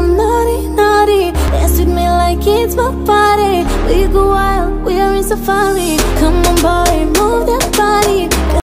I'm naughty, naughty. Dance with me like it's my party. We go wild, we are in safari. Come on,